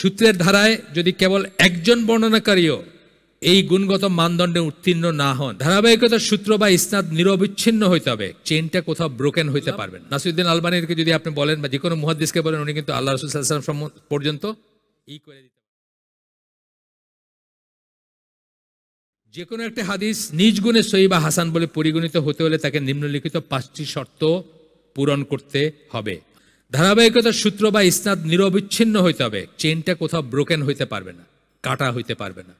সূত্রের ধারায় যদি কেবল একজন বর্ণনাকারীও এই গুণগত মানদণ্ডে উত্তীর্ণ না হন, ধারাবাহিকতার সূত্র বা ইসনাদ নিরবিচ্ছিন্ন হইতে হবে চেনটা কোথাও ব্রোকেন হইতে পারবেন নাসিউদ্দিন আলবানিরকে যদি আপনি বলেন বা যে কোনো মুহাদ্দিসকে বলেন, উনি কিন্তু আল্লাহ রসুল সাল্লাম পর্যন্ত ই করে দিতে যে কোনো একটা হাদিস নিজ গুণে সই বা হাসান বলে পরিগণিত হতে হলে তাকে নিম্নলিখিত পাঁচটি শর্ত পূরণ করতে হবে। ধারাবাহিকতার সূত্র বা ইসনাদ নিরবিচ্ছিন্ন হইতে হবে। চেনটা কোথাও ব্রোকেন হইতে পারবে না, কাটা হইতে পারবে না।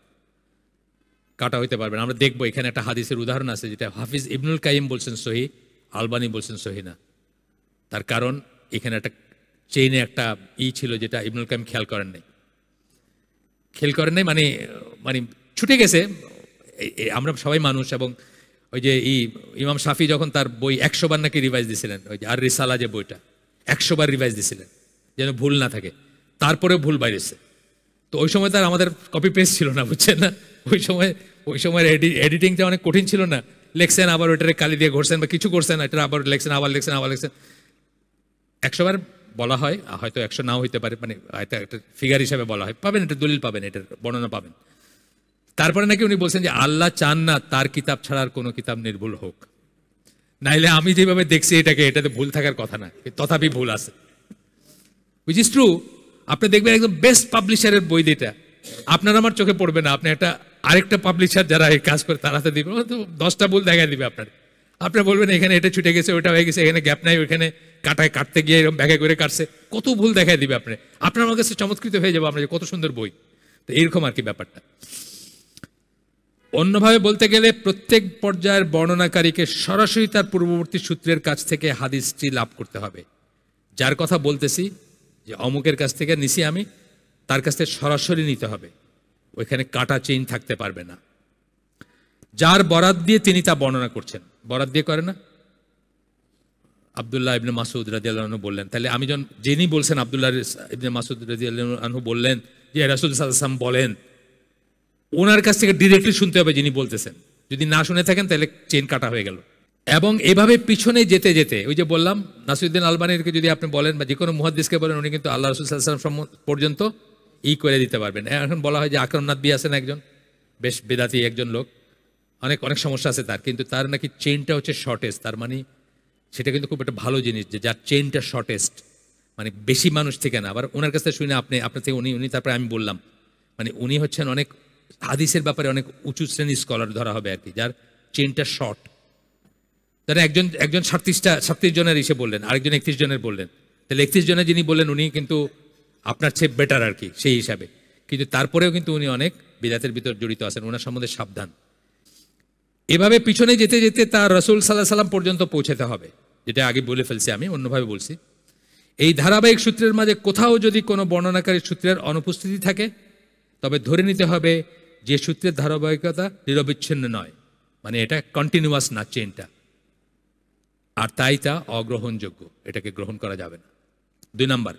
কাটা হইতে পারবে না। আমরা দেখব, এখানে একটা হাদিসের উদাহরণ আছে যেটা হাফিজ ইবনুল কাইম বলছেন সহি, আলবানি বলছেন সহি না। তার কারণ, এখানে একটা চেইনে একটা ই ছিল যেটা ইবনুল কাইম খেয়াল করেন নাই। খেয়াল করেন নাই মানে মানে ছুটে গেছে। আমরা সবাই মানুষ এবং ওই যে ই, ইমাম শাফি যখন তার বই একশো বার নাকি রিভাইজ দিছিলেন, ওই যে আর রিসালা যে বইটা। একশো বার রিভাইজ দিছিলেন যেন ভুল না থাকে। তারপরে ভুল বাইরেছে। তো ওই সময় তার আমাদের কপি পেস্ট ছিল না, বুঝছেন না? ওই সময় ওই সময় এডিটিংটা অনেক কঠিন ছিল না। লেখছেন আবার ওইটারে কালি দিয়ে ঘুরছেন বা কিছু করছেন এটা আবার লেখছেন আবার লেখছেন আবার লেখছেন। একশো বার বলা হয়, হয়তো একশো নাও হইতে পারে মানে এটা একটা ফিগার হিসাবে বলা হয়। পাবেন, এটা দলিল পাবেন, এটার বর্ণনা পাবেন। তারপরে নাকি উনি বলছেন যে, আল্লাহ চান না, তার কিতাব ছাড়া আর কোনো কিতাব নির্ভুল হোক। নাইলে আমি যেভাবে দেখছি এটাকে, এটাতে ভুল থাকার কথা না, তথাপি ভুল আছে। উইচ ইজ ট্রু আপনি দেখবেন একদম বেস্ট পাবলিশারের বই যেটা আপনার আমার চোখে পড়বে না, আপনি একটা, আরেকটা পাবলিশার যারা এই কাজ করে, তারা তো দিবে তো দশটা ভুল দেখা দিবে আপনার। আপনি বলবেন, এখানে এটা ছুটে গেছে, ওটা হয়ে গেছে, এখানে গ্যাপ নাই, ওইখানে কাটায় কাটতে গিয়ে এরকম ব্যাগে করে কাটছে। কত ভুল দেখায় দিবে আপনি আপনার আমার কাছে চমৎকৃত হয়ে যাবে, আপনার কত সুন্দর বই। তো এরকম আর কি ব্যাপারটা। অন্যভাবে বলতে গেলে প্রত্যেক পর্যায়ের বর্ণনাকারীকে সরাসরি তার পূর্ববর্তী সূত্রের কাছ থেকে হাদিসটি লাভ করতে হবে। যার কথা বলতেছি, যে অমুকের কাছ থেকে নিছি আমি, তার কাছ থেকে সরাসরি নিতে হবে। ওইখানে কাটা চেইন থাকতে পারবে না। যার বরাত দিয়ে তিনি তা বর্ণনা করছেন। বরাত দিয়ে করে না? আবদুল্লাহ ইবনে মাসুদ রাজিয়াল্লাহু বললেন, তাহলে আমি যখন যিনি বলছেন আবদুল্লাহ ইবনে মাসুদ রাজি রাজিয়াল্লাহু বললেন, যে রাসূল ওয়াসাল্লাম বলেন ওনার কাছ থেকে ডিরেক্টলি শুনতে হবে যিনি বলতেছেন। যদি না শুনে থাকেন, তাহলে চেন কাটা হয়ে গেল। এবং এভাবে পিছনে যেতে যেতে, ওই যে বললাম নাসিরুদ্দিন আলবানিরকে যদি আপনি বলেন বা যে কোনো মুহাদ্দিসকে বলেন, উনি কিন্তু আল্লাহ রসুল সাল্লাম পর্যন্ত ই করে দিতে পারবেন। এখন বলা হয় যে আকরমনাথ বি আছেন একজন, বেশ বেদাতি একজন লোক। অনেক অনেক সমস্যা আছে তার, কিন্তু তার নাকি চেনটা হচ্ছে শর্টেস্ট তার মানে সেটা কিন্তু খুব একটা ভালো জিনিস যে যার চেনটা শর্টেস্ট মানে বেশি মানুষ থেকে না। আবার ওনার কাছ থেকে শুনে আপনি, আপনার থেকে উনি উনি, তারপরে আমি বললাম। মানে উনি হচ্ছেন অনেক হাদিসের ব্যাপারে অনেক উঁচু শ্রেণির স্কলার ধরা হবে আর কি, যার চেনটা শর্ট তারা একজন একজন সাতত্রিশটা, সাতত্রিশ জনের এসে বললেন, আরেকজন একত্রিশ জনের বললেন। তাহলে একত্রিশ জনের যিনি বললেন, উনি কিন্তু আপনার চেয়ে বেটার আর কি, সেই হিসাবে। কিন্তু তারপরেও কিন্তু উনি অনেক বিদাতের ভিতর জড়িত আছেন ওনার সম্বন্ধে সাবধান। এভাবে পিছনে যেতে যেতে তার রসুল সাল্লাহ সাল্লাম পর্যন্ত পৌঁছাতে হবে, যেটা আগে বলে ফেলছি আমি, অন্যভাবে বলছি। এই ধারাবাহিক সূত্রের মাঝে কোথাও যদি কোনো বর্ণনাকারী সূত্রের অনুপস্থিতি থাকে তবে ধরে নিতে হবে যে সূত্রের ধারাবাহিকতা নিরবিচ্ছিন্ন নয়। মানে এটা কন্টিনিউয়াস না চেনটা আর তাই তা অগ্রহণযোগ্য, এটাকে গ্রহণ করা যাবে না। দুই নাম্বার।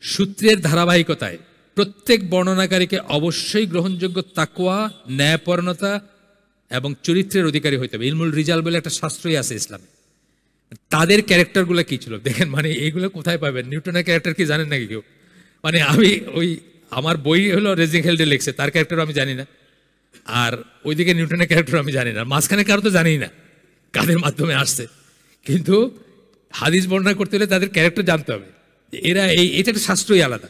সূত্রের ধারাবাহিকতায় প্রত্যেক বর্ণনাকারীকে অবশ্যই গ্রহণযোগ্য তাকুয়া ন্যায়পরণতা এবং চরিত্রের অধিকারী হইতে হবে। ইলমুল রিজাল বলে একটা শাস্ত্রই আছে ইসলামে। তাদের ক্যারেক্টারগুলো কি ছিল? দেখেন মানে এইগুলো কোথায় পাবেন? নিউটনের ক্যারেক্টার কি জানেন নাকি কেউ? মানে আমি ওই আমার বই হলো রেজিং হেলডে লেখছে তার ক্যারেক্টার আমি জানি না। আর ওইদিকে নিউটনের ক্যারেক্টার আমি জানি না। মাঝখানে কারও তো জানি না, কাদের মাধ্যমে আসছে। কিন্তু হাদিস বর্ণনা করতে হলে তাদের ক্যারেক্টার জানতে হবে। এরা এই, এটা একটা শাস্ত্রই আলাদা।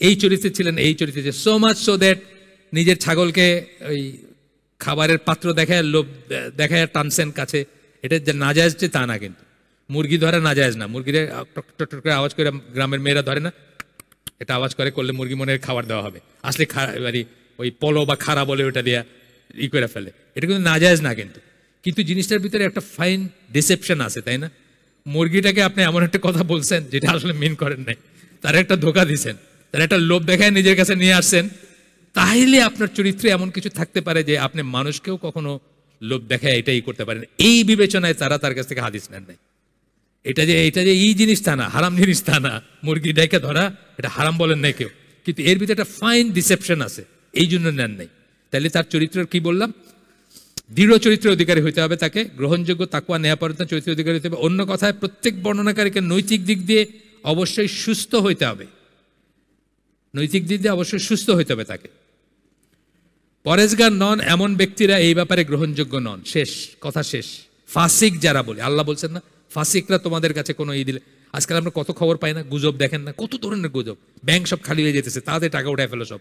এই চরিত্রে ছিলেন, এই চরিত্রে যে সো মাচ সো দ্যাট নিজের ছাগলকে ওই খাবারের পাত্র দেখায়, লোভ দেখায় টানছেন কাছে। এটা যে নাজায়জ যে তা না কিন্তু। মুরগি ধরা নাজায়জ না। মুরগিরে টক টক করে আওয়াজ করে গ্রামের মেয়েরা ধরে না। এটা আওয়াজ করে করলে মুরগি মনে খাবার দেওয়া হবে। আসলে মানে ওই পলো বা খারা বলে ওটা দিয়া ই করে ফেলে। এটা কিন্তু নাজায়জ না কিন্তু। কিন্তু জিনিসটার ভিতরে একটা ফাইন ডিসেপশন আছে, তাই না? মুরগিটাকে আপনি এমন একটা কথা বলছেন যেটা আসলে মিন করেন নাই। তার একটা ধোকা দিছেন, তার একটা লোভ দেখায় নিজের কাছে নিয়ে আসছেন। তাহলে আপনার চরিত্রে এমন কিছু থাকতে পারে যে আপনি মানুষকেও কখনো লোভ দেখায় এটাই করতে পারেন। এই বিবেচনায় তারা তার কাছ থেকে হাদিস নেন নাই। এটা যে এটা যে এই জিনিস তা না, হারাম জিনিস তা না। মুরগি ডাইকে ধরা, এটা হারাম বলেন নাই কেউ। কিন্তু এর ভিতরে একটা ফাইন ডিসেপশন আছে, এই জন্য নেন নাই। তাহলে তার চরিত্রের কি বললাম? দৃঢ় চরিত্রের অধিকারী হইতে হবে তাকে, গ্রহণযোগ্য তাকুয়া নেয়াপরতা চরিত্রের অধিকারী হতে হবে। অন্য কথায়, প্রত্যেক বর্ণনাকারীকে নৈতিক দিক দিয়ে অবশ্যই সুস্থ হইতে হবে। নৈতিক দিক দিয়ে অবশ্যই সুস্থ হইতে হবে তাকে। পরেজগার নন, এমন ব্যক্তিরা এই ব্যাপারে গ্রহণযোগ্য নন। শেষ, কথা শেষ। ফাসিক যারা বলে, আল্লাহ বলছেন না ফাসিকরা তোমাদের কাছে কোনো ই দিলে আজকাল আমরা কত খবর পাই না, গুজব দেখেন না, কত ধরনের গুজব। ব্যাংক সব খালি হয়ে যেতেছে তাদের টাকা উঠায় ফেলো সব।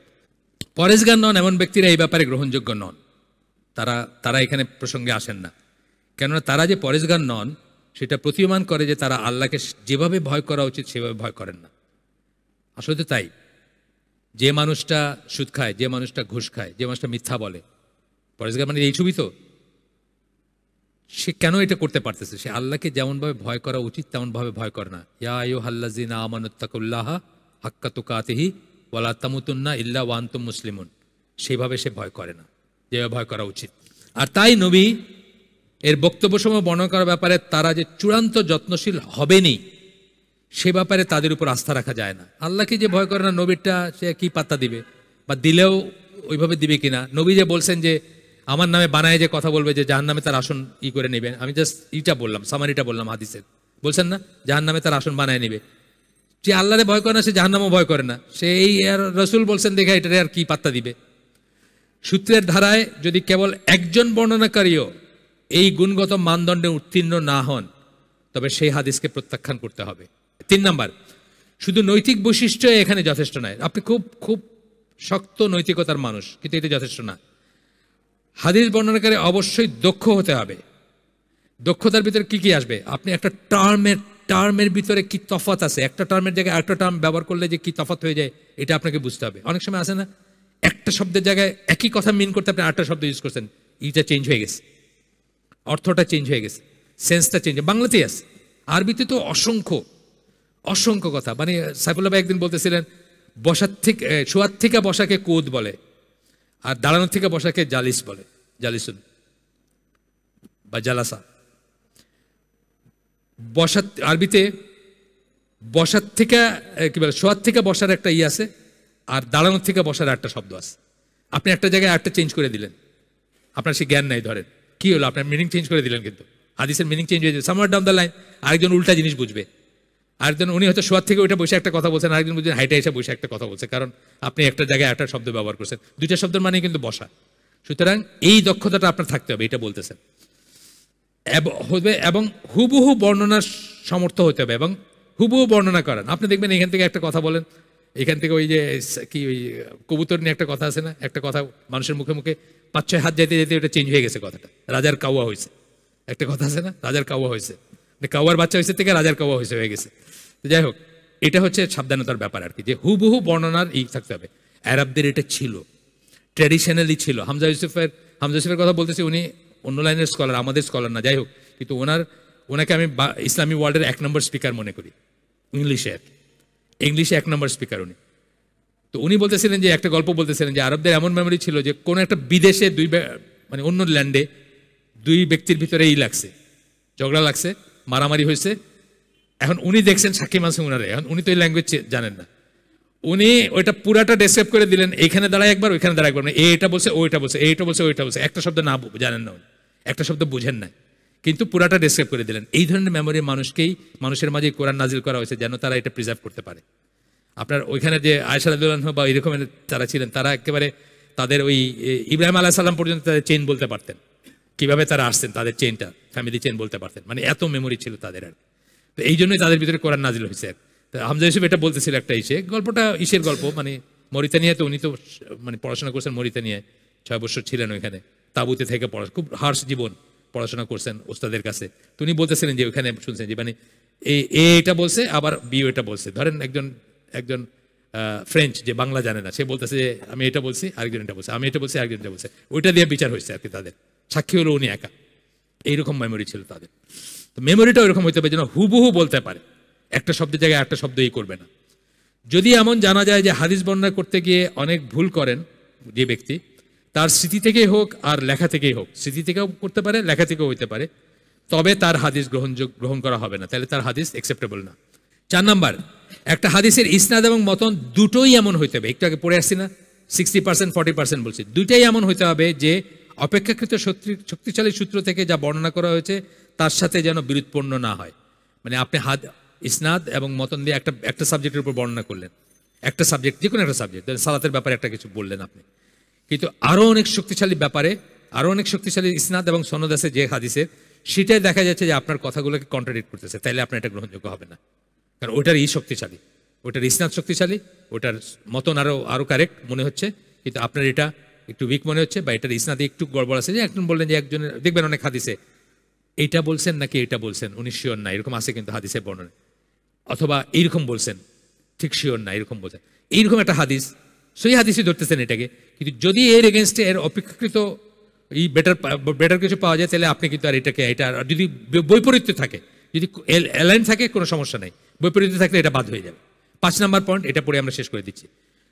পরেজগার নন, এমন ব্যক্তিরা এই ব্যাপারে গ্রহণযোগ্য নন। তারা তারা এখানে প্রসঙ্গে আসেন না। কেননা তারা যে পরেজগার নন, সেটা প্রতীয়মান করে যে তারা আল্লাহকে যেভাবে ভয় করা উচিত, সেভাবে ভয় করেন না। আসলে তো তাই, যে মানুষটা সুদ খায়, যে মানুষটা ঘুষ খায়, যে মানুষটা মিথ্যা বলে পরেজগার মানে এই ছবি তো? সে কেন এটা করতে পারতেছে? সে আল্লাহকে যেমনভাবে ভয় করা উচিত, তেমনভাবে ভয় করে না। ইয়া আয়ু হাল্লাজিনা আমানুত্তাকুল্লাহ হাক্কা তুকাতিহি ওয়ালা তামুতুন্না ইল্লা ওয়ান্তুম মুসলিমুন। সেভাবে সে ভয় করে না যেভাবে ভয় করা উচিত। আর তাই নবী এর বক্তব্য সময় বর্ণনা করার ব্যাপারে তারা যে চূড়ান্ত যত্নশীল হবেনি সে ব্যাপারে তাদের উপর আস্থা রাখা যায় না। আল্লাহকে যে ভয় করে না, নবীরটা সে কি পাত্তা দিবে? বা দিলেও ওইভাবে দিবে কিনা? নবী যে বলছেন যে আমার নামে বানায় যে কথা বলবে যে জাহান নামে তার আসন ই করে নেবে। আমি জাস্ট ইটা বললাম সামারিটা বললাম হাদিসের। বলছেন না? জাহান নামে তার আসন বানায় নেবে। যে আল্লাহরে ভয় করে না, সে জাহান্নামও ভয় করে না। সে এই আর রসুল বলছেন, দেখে, এটারে আর কি পাত্তা দিবে? সূত্রের ধারায় যদি কেবল একজন বর্ণনাকারীও এই গুণগত মানদণ্ডে উত্তীর্ণ না হন, তবে সেই হাদিসকে প্রত্যাখ্যান করতে হবে। তিন নাম্বার, শুধু নৈতিক বৈশিষ্ট্য এখানে যথেষ্ট নয়। আপনি খুব খুব শক্ত নৈতিকতার মানুষ, কিন্তু এটা যথেষ্ট না। হাদিস বর্ণনাকারী অবশ্যই দক্ষ হতে হবে। দক্ষতার ভিতরে কি কি আসবে? আপনি একটা টার্মের টার্মের ভিতরে কি তফাত আছে? একটা টার্মের জায়গায় আরেকটা টার্ম ব্যবহার করলে যে কি তফাত হয়ে যায়, এটা আপনাকে বুঝতে হবে। অনেক সময় আসে না, একটা শব্দের জায়গায় একই কথা মিন করতে আপনি আরেকটা শব্দ ইউজ করছেন এইটা চেঞ্জ হয়ে গেছে। অর্থটা চেঞ্জ হয়ে গেছে সেন্সটা চেঞ্জ বাংলাতেই আছে, আরবিতে তো অসংখ্য অসংখ্য কথা। মানে সাইফুল্লাহ ভাই একদিন বলতেছিলেন, বসার থেকে শোয়ার থেকে বসাকে কোদ বলে। আর দাঁড়ানোর থেকে বসাকে জালিস বলে, জালিসুন বা জালাসা। বসার আরবিতে বসার থেকে কি বলে, শোয়ার থেকে বসার একটা ই আছে, আর দাঁড়ানোর থেকে বসার একটা শব্দ আছে। আপনি একটা জায়গায় একটা চেঞ্জ করে দিলেন। আপনার সে জ্ঞান নাই, ধরেন। কি হলো? আপনার মিনিং চেঞ্জ করে দিলেন কিন্তু। হাদিসের মিনিং চেঞ্জ হয়ে যাবে। সামার ডাউন দ্য লাইন আরেকজন উল্টা জিনিস বুঝবে। আরেকজন, উনি হয়তো শোয়ার থেকে ওইটা বসে একটা কথা বলছেন, আরেকজন বুঝছেন হাইটা এসে বসে একটা কথা বলছে, কারণ আপনি একটা জায়গায় একটা শব্দ ব্যবহার করছেন। দুইটা শব্দের মানে কিন্তু বসা। সুতরাং এই দক্ষতাটা আপনার থাকতে হবে, এটা বলতেছেন। হবে, এবং হুবহু বর্ণনার সমর্থ হতে হবে, এবং হুবহু বর্ণনা করেন আপনি দেখবেন এখান থেকে একটা কথা বলেন, এখান থেকে ওই যে কি ওই, কবুতর নিয়ে একটা কথা আছে না, একটা কথা মানুষের মুখে মুখে, পাঁচ, ছয় হাত যেতে যেতে ওটা চেঞ্জ হয়ে গেছে কথাটা। রাজার কাওয়া হয়েছে একটা কথা আছে না, রাজার কাওয়া হয়েছে মানে কাওয়ার বাচ্চা হয়েছে থেকে রাজার কাওয়া হয়েছে হয়ে গেছে। তো যাই হোক, এটা হচ্ছে সাবধানতার ব্যাপার আর কি, যে হুবহু বর্ণনার ই থাকতে হবে। অ্যারাবদের এটা ছিল ট্র্যাডিশনালি ছিল। হামজা ইউসুফের হামজা ইউসুফের কথা বলতেছি উনি অন্য লাইনের স্কলার আমাদের স্কলার না, যাই হোক, কিন্তু ওনার, ওনাকে আমি ইসলামী ওয়ার্ল্ডের এক নম্বর স্পিকার মনে করি ইংলিশে আর ইংলিশে এক নম্বর স্পিকার উনি। তো উনি বলতেছিলেন যে, একটা গল্প বলতেছিলেন যে, আরবদের এমন মেমরি ছিল যে, কোনো একটা বিদেশে দুই মানে অন্য ল্যান্ডে দুই ব্যক্তির ভিতরে এই লাগছে, ঝগড়া লাগছে, মারামারি হয়েছে এখন উনি দেখছেন সাক্ষী মাসে উনারে। এখন উনি তো এই ল্যাঙ্গুয়েজ জানেন না। উনি ওইটা পুরাটা ডেসক্রাইব করে দিলেন, এখানে দাঁড়ায় একবার, ওইখানে দাঁড়ায় একবার। মানে এটা বলছে, ওইটা বলছে, এইটা বলছে, ওইটা বলছে। একটা শব্দ না জানেন না একটা শব্দ বুঝেন না। কিন্তু পুরাটা ডেসক্রাইব করে দিলেন। এই ধরনের মেমোরি মানুষকেই, মানুষের মাঝে কোরআন নাজিল করা হয়েছে যেন তারা এটা প্রিজার্ভ করতে পারে। আপনার ওইখানে যে আয়সা রাদিয়াল্লাহু আনহা বা এরকমের যারা ছিলেন, তারা একেবারে তাদের ওই ইব্রাহিম আলাহ সাল্লাম পর্যন্ত তাদের চেইন বলতে পারতেন। কীভাবে তারা আসছেন, তাদের চেইনটা ফ্যামিলি চেন বলতে পারতেন। মানে এত মেমোরি ছিল তাদের আর। তো এই জন্যই তাদের ভিতরে কোরআন নাজিল হয়েছে। হামজা ইউসুফ এটা বলতেছিল একটা ইসে। গল্পটা ইসের গল্প মানে মরিতানিয়াতে উনি তো মানে পড়াশোনা করছেন মরিতানিয়ায়, ছয় বছর ছিলেন ওইখানে। তাবুতে থেকে পড়া খুব হার্স জীবন পড়াশোনা করছেন ওস্তাদের কাছে। তো উনি বলতেছিলেন যে ওইখানে শুনছেন যে মানে এ এটা বলছে, আবার বি এটা বলছে। ধরেন একজন একজন ফ্রেঞ্চ যে বাংলা জানে না, সে বলতেছে যে আমি এটা বলছি, আরেকজন এটা বলছে। আমি এটা বলছি, আরেকজন এটা বলছে। ওইটা দিয়ে বিচার হয়েছে আর কি তাদের। সাক্ষী হলো উনি একা। এইরকম মেমোরি ছিল তাদের। তো মেমোরিটা ওইরকম হইতে হবে যেন হুবহু বলতে পারে। একটা শব্দের জায়গায় একটা শব্দ ই করবে না। যদি এমন জানা যায় যে হাদিস বর্ণনা করতে গিয়ে অনেক ভুল করেন যে ব্যক্তি, তার স্মৃতি থেকেই হোক আর লেখা থেকেই হোক, স্মৃতি থেকেও করতে পারে, লেখা থেকেও হইতে পারে, তবে তার হাদিস গ্রহণযোগ্য গ্রহণ করা হবে না। তাহলে তার হাদিস অ্যাকসেপ্টেবল না। চার নাম্বার, একটা হাদিসের ইসনাদ এবং মতন দুটোই এমন হইতে হবে। একটু আগে পড়ে আসছি না সিক্সটি পার্সেন্ট ফর্টি পার্সেন্ট বলছি। দুইটাই এমন হইতে হবে যে অপেক্ষাকৃত শক্তি- শক্তিশালী সূত্র থেকে যা বর্ণনা করা হয়েছে তার সাথে যেন বিরুৎপন্ন না হয়। মানে আপনি হাত, ইসনাদ এবং মতন দিয়ে একটা একটা সাবজেক্টের উপর বর্ণনা করলেন। একটা সাবজেক্ট যে কোনো একটা সাবজেক্ট সালাতের ব্যাপারে একটা কিছু বললেন আপনি। কিন্তু আরও অনেক শক্তিশালী ব্যাপারে আরও অনেক শক্তিশালী ইসনাদ এবং সনদ আছে যে হাদিসের, সেটাই দেখা যাচ্ছে যে আপনার কথাগুলোকে কন্ট্রাডিক্ট করতেছে। তাইলে আপনার এটা গ্রহণযোগ্য হবে না। কারণ ওটার ই শক্তিশালী। ওটার ইসনাদ শক্তিশালী, ওটার মতন আরও আরও কারেক্ট মনে হচ্ছে। কিন্তু আপনার এটা একটু উইক মনে হচ্ছে বা এটার ইসনাদে একটু গড়বড় আছে। যে একজন বললেন যে একজনের, দেখবেন অনেক হাদিসে এইটা বলছেন নাকি এটা বলছেন? উনি শিওর না, এরকম আছে কিন্তু হাদিসের বর্ণনা। অথবা এইরকম বলছেন, ঠিক শিওর না, এরকম বলছেন। এইরকম একটা হাদিস, সেই হাদিসই ধরতেছেন এটাকে। কিন্তু যদি এর এগেনস্টে এর অপেক্ষাকৃত এই বেটার বেটার কিছু পাওয়া যায়, তাহলে আপনি কিন্তু আর এটাকে, এটা যদি বৈপরীত্য থাকে, যদি অ্যালাইন থাকে, কোনো সমস্যা নেই। বৈপরীত্য থাকলে এটা বাদ হয়ে যাবে। পাঁচ নাম্বার পয়েন্ট এটা পরে আমরা শেষ করে দিচ্ছি।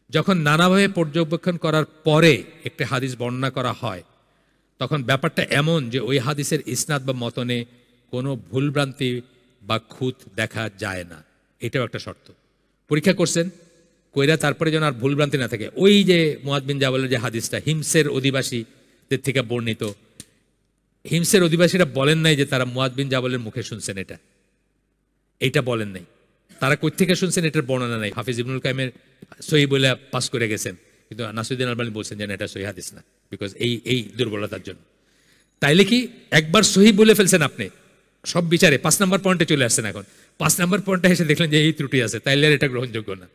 যখন নানাভাবে পর্যবেক্ষণ করার পরে একটা হাদিস বর্ণনা করা হয় তখন ব্যাপারটা এমন যে ওই হাদিসের ইসনাদ বা মতনে কোনো ভুলভ্রান্তি বা খুঁত দেখা যায় না। এটাও একটা শর্ত। পরীক্ষা করছেন, কইরা তারপরে যেন আর ভুলভ্রান্তি না থাকে। ওই যে মুয়াদ বিন জাবলের যে হাদিসটা, হিমসের অধিবাসীদের থেকে বর্ণিত। হিমসের অধিবাসীরা বলেন নাই যে তারা মুয়াদ বিন জাবলের মুখে শুনছেন এটা। এইটা বলেন নাই। তারা থেকে শুনছেন এটার বর্ণনা নাই? হাফিজ ইবনুল কাইমের সহি বলে পাস করে গেছেন। কিন্তু নাসুদ্দিন আলবানি বলছেন যে এটা সহি হাদিস না। বিকজ এই এই দুর্বলতার জন্য। তাইলে কি একবার সহি বলে ফেলছেন আপনি? সব বিচারে পাঁচ নম্বর পয়েন্টে চলে আসছেন এখন। পাঁচ নম্বর পয়েন্টে এসে দেখলেন যে এই ত্রুটি আছে, তাইলে আর এটা গ্রহণযোগ্য না।